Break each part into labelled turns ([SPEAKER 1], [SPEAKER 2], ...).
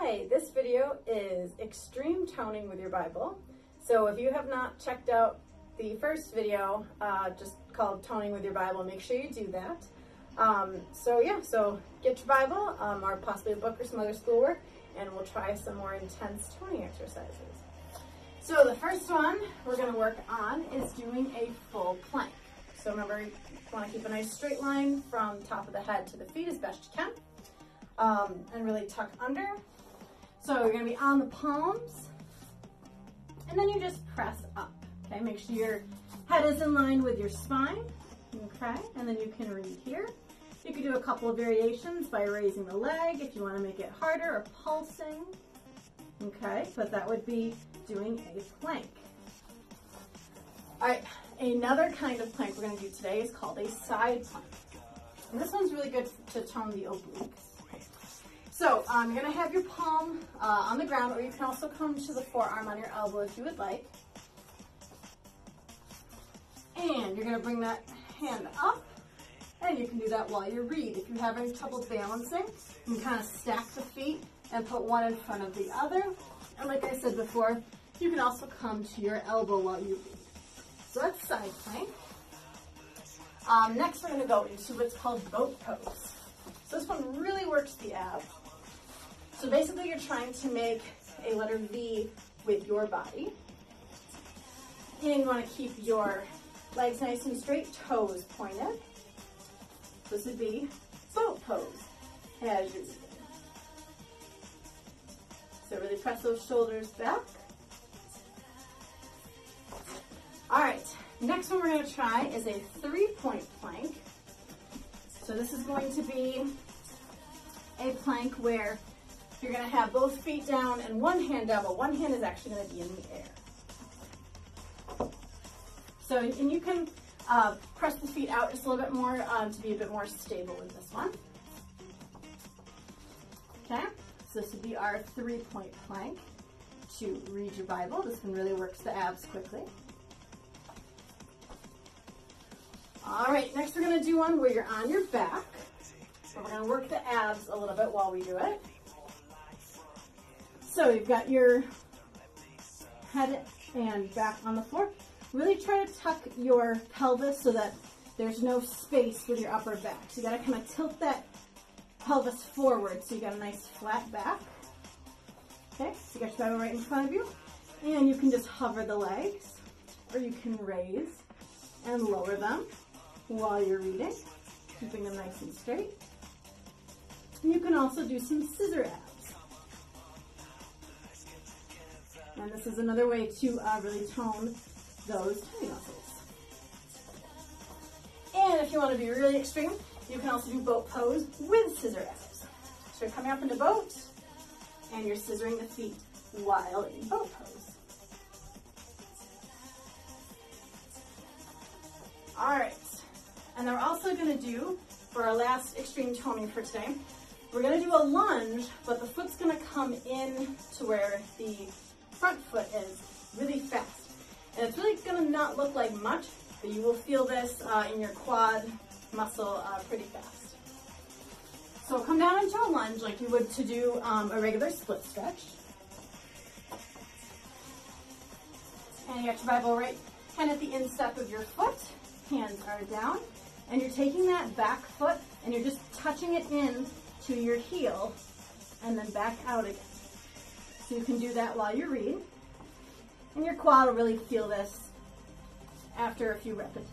[SPEAKER 1] Hi, this video is extreme toning with your Bible. So if you have not checked out the first video, uh, just called toning with your Bible, make sure you do that. Um, so yeah, so get your Bible um, or possibly a book or some other schoolwork and we'll try some more intense toning exercises. So the first one we're going to work on is doing a full plank. So remember, you want to keep a nice straight line from top of the head to the feet as best you can um, and really tuck under. So you're gonna be on the palms and then you just press up, okay? Make sure your head is in line with your spine, okay? And then you can read here. You could do a couple of variations by raising the leg if you wanna make it harder or pulsing, okay? But that would be doing a plank. All right, another kind of plank we're gonna do today is called a side plank. And this one's really good to tone the obliques. So um, you're gonna have your palm uh, on the ground, or you can also come to the forearm on your elbow if you would like. And you're gonna bring that hand up, and you can do that while you read. If you have any trouble balancing, you can kind of stack the feet and put one in front of the other. And like I said before, you can also come to your elbow while you read. So that's side plank. Um, next, we're gonna go into what's called boat pose. So this one really works the abs. So basically you're trying to make a letter V with your body. And you want to keep your legs nice and straight, toes pointed. This would be boat pose as reading. So really press those shoulders back. All right, next one we're going to try is a three-point plank. So this is going to be a plank where you're gonna have both feet down and one hand down, but one hand is actually gonna be in the air. So, and you can uh, press the feet out just a little bit more um, to be a bit more stable in this one. Okay, so this would be our three-point plank to read your Bible. This one really works the abs quickly. All right, next we're gonna do one where you're on your back. So we're gonna work the abs a little bit while we do it. So you've got your head and back on the floor. Really try to tuck your pelvis so that there's no space with your upper back. So you gotta kind of tilt that pelvis forward so you got a nice flat back. Okay, so you got your Bible right in front of you. And you can just hover the legs or you can raise and lower them while you're reading, keeping them nice and straight. And you can also do some scissor abs. And this is another way to uh, really tone those tummy muscles. And if you want to be really extreme, you can also do boat pose with scissor abs. So you're coming up into boat, and you're scissoring the feet while in boat pose. All right, and then we're also gonna do, for our last extreme toning for today, we're gonna do a lunge, but the foot's gonna come in to where the front foot is really fast. And it's really gonna not look like much, but you will feel this uh, in your quad muscle uh, pretty fast. So come down into a lunge like you would to do um, a regular split stretch. And you got your Bible right kind of at the instep of your foot. Hands are down. And you're taking that back foot and you're just touching it in to your heel and then back out again. So you can do that while you read. And your quad will really feel this after a few repetitions.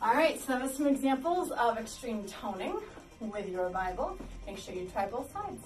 [SPEAKER 1] All right, so that was some examples of extreme toning with your Bible. Make sure you try both sides.